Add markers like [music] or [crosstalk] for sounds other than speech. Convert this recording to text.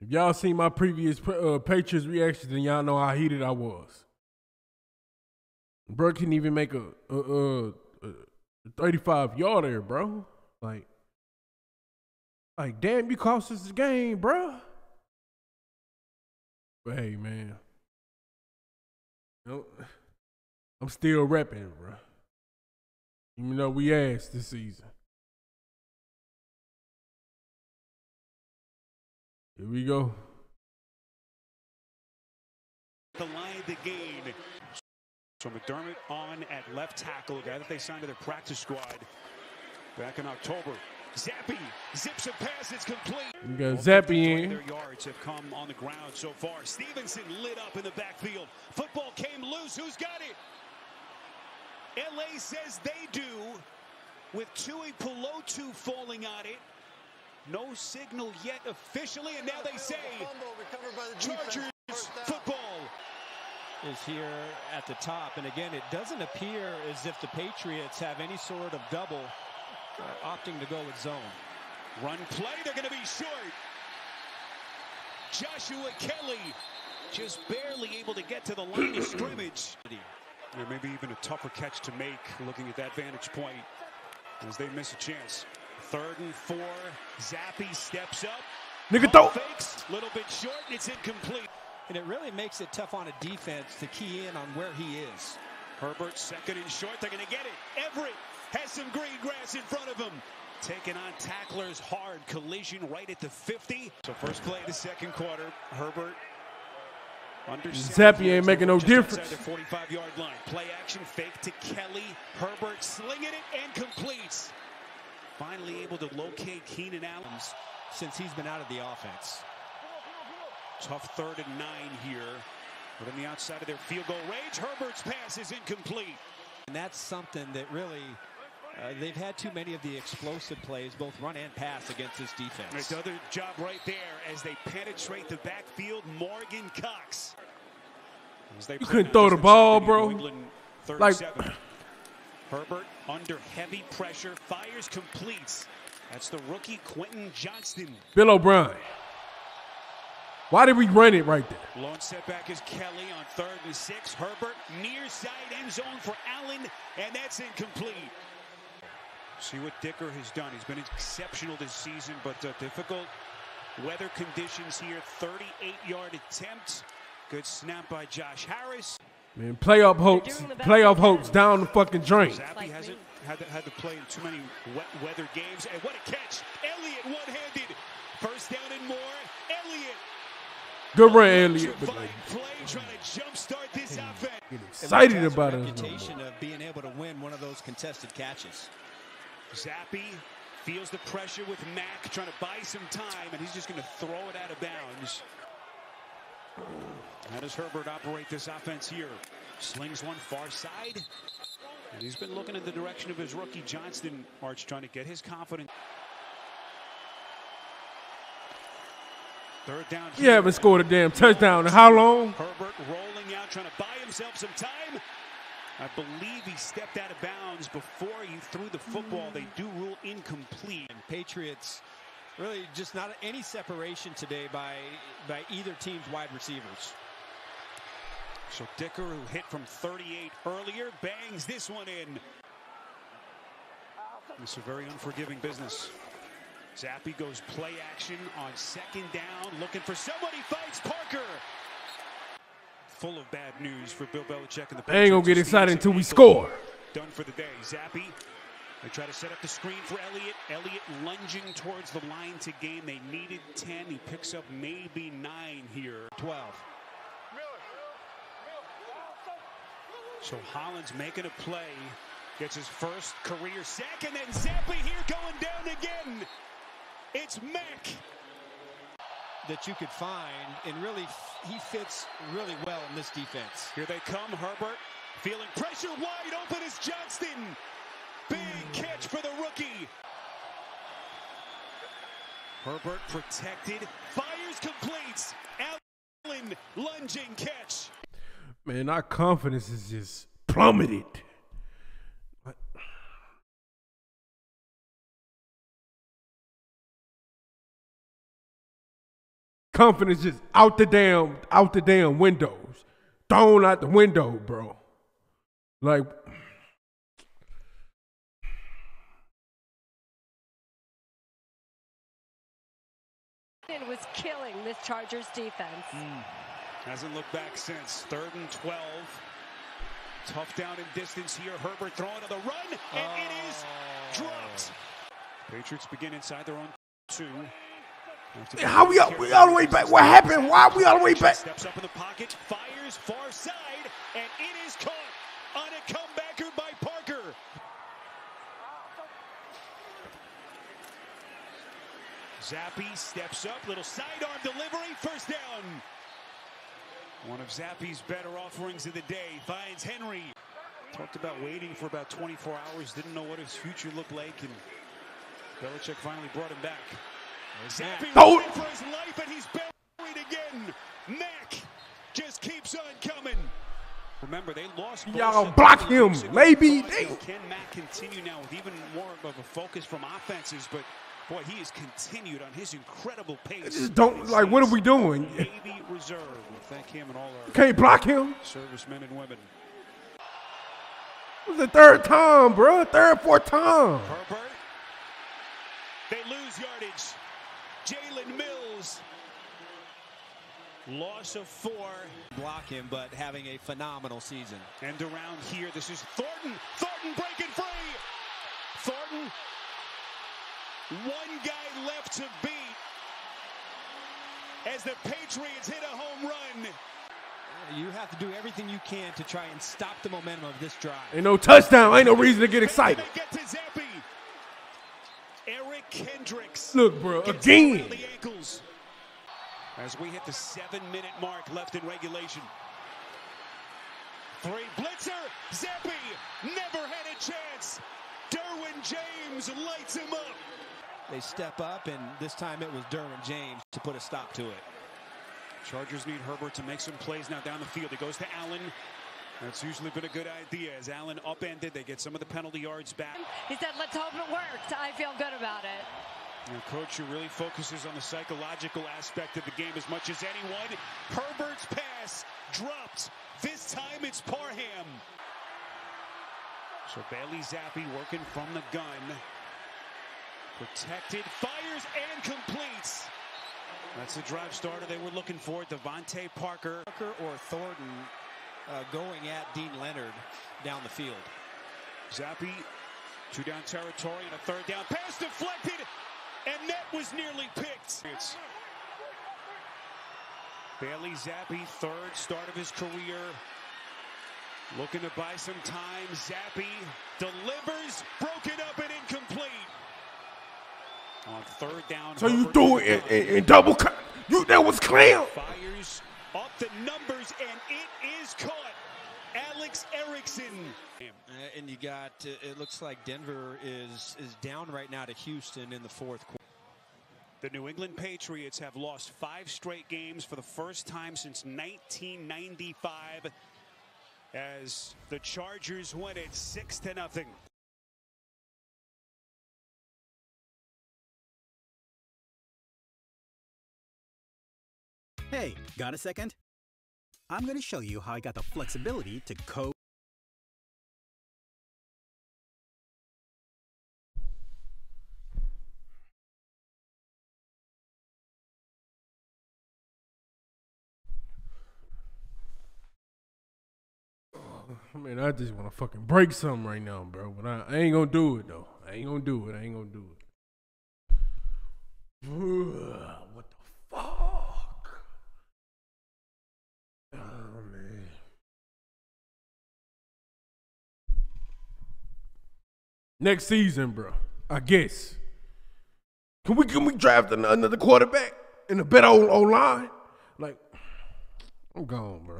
If y'all seen my previous uh, Patriots reactions, then y'all know how heated I was. Bro couldn't even make a, a, a, a 35 yarder, bro. Like, like, damn, you cost us the game, bro. But hey, man. Know, I'm still repping, bro. Even though we asked this season. Here we go. The line the game. So McDermott on at left tackle, guy that they signed to their practice squad back in October. Zappe zips a pass, it's complete. We got Zappe in. Their yards have come on the ground so far. Stevenson lit up in the backfield. Football came loose. Who's got it? LA says they do, with Tuipulotu falling on it. No signal yet officially, and now they say Chargers football. is here at the top. And again, it doesn't appear as if the Patriots have any sort of double uh, opting to go with zone. Run play, they're going to be short. Joshua Kelly just barely able to get to the line of scrimmage. Maybe even a tougher catch to make looking at that vantage point as they miss a chance. Third and four. Zappe steps up. Nigga, throw. Fakes, little bit short, and it's incomplete. And it really makes it tough on a defense to key in on where he is. Herbert second and short. They're going to get it. Everett has some green grass in front of him. Taking on tacklers hard. Collision right at the 50. So first play of the second quarter. Herbert under Zappe ain't making no difference. The 45 yard line. Play action fake to Kelly. Herbert slinging it and completes. Finally able to locate Keenan Allen. Since he's been out of the offense. Tough third and nine here. But on the outside of their field goal range, Herbert's pass is incomplete. And that's something that really, uh, they've had too many of the explosive plays, both run and pass, against this defense. Another job right there as they penetrate the backfield. Morgan Cox. As they You couldn't throw the ball, bro. England Like- seven. Herbert under heavy pressure, fires, completes. That's the rookie Quentin Johnston. Bill O'Brien. Why did we run it right there? Lone setback is Kelly on third and six. Herbert near side end zone for Allen, and that's incomplete. See what Dicker has done. He's been exceptional this season, but uh, difficult weather conditions here. 38-yard attempt. Good snap by Josh Harris. Man, playoff hopes, playoff hopes down the fucking drain. Zappe hasn't had to, had to play in too many wet weather games. And what a catch! Elliott one-handed. First down and more. Elliott. Good run, Elliott. But like, play trying to jumpstart this offense. get excited Has a about it. no reputation of being able to win one of those contested catches. Zappe feels the pressure with Mack trying to buy some time, and he's just going to throw it out of bounds. How does Herbert operate this offense here? Slings one far side. And he's been looking in the direction of his rookie Johnston, Arch, trying to get his confidence. Third down You haven't scored a damn touchdown in how long? Herbert rolling out, trying to buy himself some time. I believe he stepped out of bounds before he threw the football. They do rule incomplete. And Patriots really just not any separation today by by either team's wide receivers. So Dicker, who hit from 38 earlier, bangs this one in. This is a very unforgiving business. Zappe goes play action on second down, looking for somebody. Fights Parker. Full of bad news for Bill Belichick and the They ain't gonna get excited until we score. Done for the day. Zappe. They try to set up the screen for Elliott. Elliott lunging towards the line to gain. They needed 10. He picks up maybe nine here. 12. So Hollins making a play, gets his first career sack, and then Zappe here going down again. It's Mack. that you could find, and really he fits really well in this defense. Here they come, Herbert feeling pressure wide open is Johnston. Big catch for the rookie. Herbert protected, fires, completes. Allen lunging catch. Man, our confidence is just plummeted. confidence just out the damn out the damn windows, thrown out the window, bro. Like was killing this Chargers defense. Hmm. Hasn't looked back since. Third and 12. Tough down and distance here. Herbert throwing to the run, and it is oh. dropped. Patriots begin inside their own two. How we all, we all the way back? What happened? Why we all the way back? Steps up in the pocket, fires far side, and it is caught on a comebacker by Parker. Zappe steps up, little sidearm delivery, first down. One of Zappe's better offerings of the day finds Henry. Talked about waiting for about 24 hours, didn't know what his future looked like, and Belichick finally brought him back. Zappe Oh. for his life, and he's buried again. Mack just keeps on coming. Remember, they lost. Y'all block him. Maybe Can Mack continue now with even more of a focus from offenses? But boy, he has continued on his incredible pace. Just don't like. What are we doing? Navy Reserve. We thank him and all our Can't block him. servicemen and women. It was the third time, bro. Third, fourth time. Herbert. They lose yardage. Jalen Mills. Loss of four. Block him, but having a phenomenal season. And around here, this is Thornton. Thornton breaking free. Thornton. One guy left to beat. As the Patriots hit a home run. You have to do everything you can to try and stop the momentum of this drive. Ain't no touchdown. Ain't no reason to get excited. They get to Zappe. Eric Kendricks. Look, bro, again. around the ankles. As we hit the seven-minute mark left in regulation. Three blitzer. Zappe never had a chance. Derwin James lights him up. They step up, and this time it was Derwin James to put a stop to it. Chargers need Herbert to make some plays now down the field. It goes to Allen. That's usually been a good idea. As Allen upended, they get some of the penalty yards back. He said, let's hope it works. I feel good about it. And coach who really focuses on the psychological aspect of the game as much as anyone. Herbert's pass dropped. This time it's Parham. So Bailey Zappe working from the gun. Protected, fires and completes. That's the drive starter they were looking for. DeVante Parker. Parker or Thornton uh, going at Deane Leonard down the field. Zappe, two down territory and a third down. Pass deflected, and that was nearly picked. It's Bailey Zappe, third start of his career. Looking to buy some time. Zappe delivers, broken up and incomplete. On third down. So you Herbert threw it in, in, in double. cut. You that was clear. Fires up the numbers, and it is caught. Alex Erickson. Uh, and you got, uh, it looks like Denver is, is down right now to Houston in the fourth quarter. The New England Patriots have lost five straight games for the first time since 1995 as the Chargers win it 6 to nothing. Hey, got a second? I'm going to show you how I got the flexibility to code. I mean, I just want to fucking break something right now, bro. But I, I ain't gonna do it though. I ain't gonna do it. I ain't gonna do it. [sighs] what the fuck? Oh man. Next season, bro. I guess. Can we can we draft another quarterback in a better old line? Like, I'm gone, bro.